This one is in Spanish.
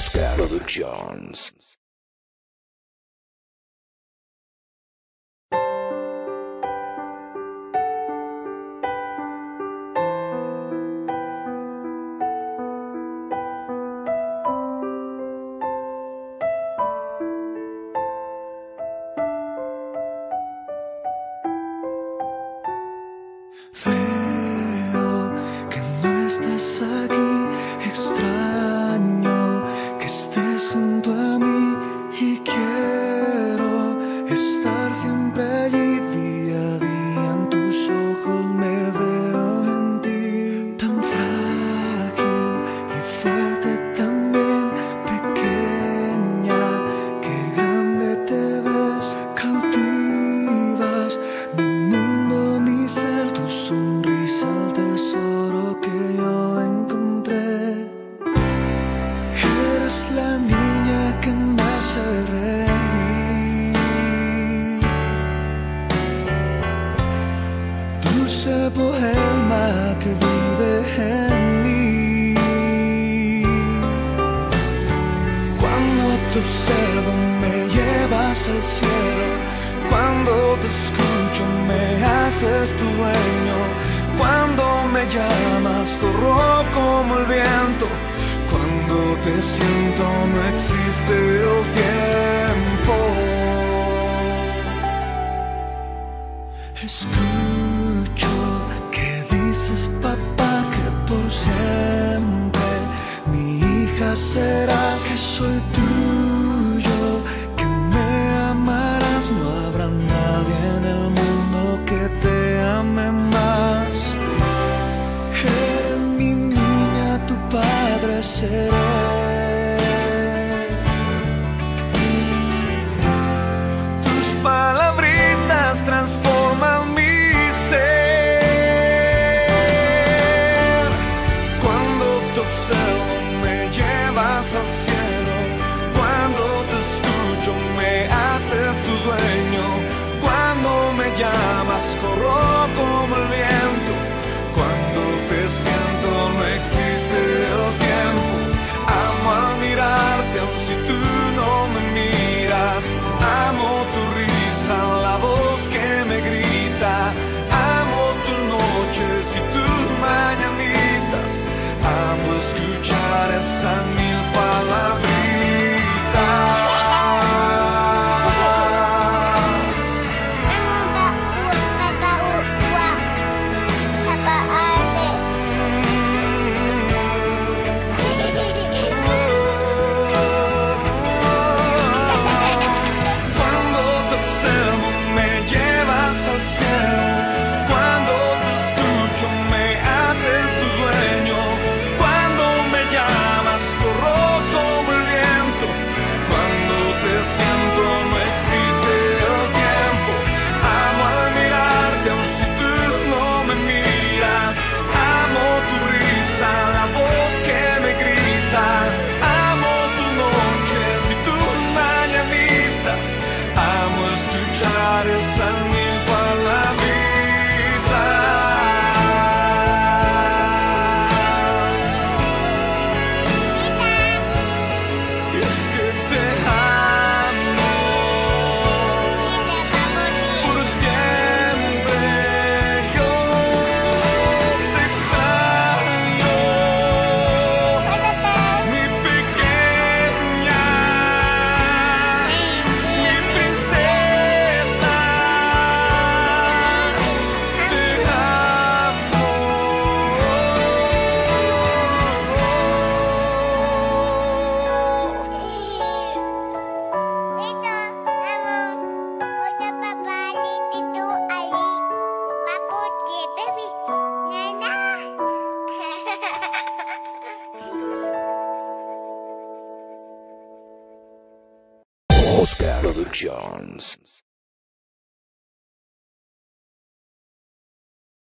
Oscar Productions. siempre observo me llevas al cielo. Cuando te escucho me haces tu dueño. Cuando me llamas corro como el viento. Cuando te siento no existe el tiempo. Escucho que dices papá que por siempre mi hija serás que soy tú. Oscar Jones.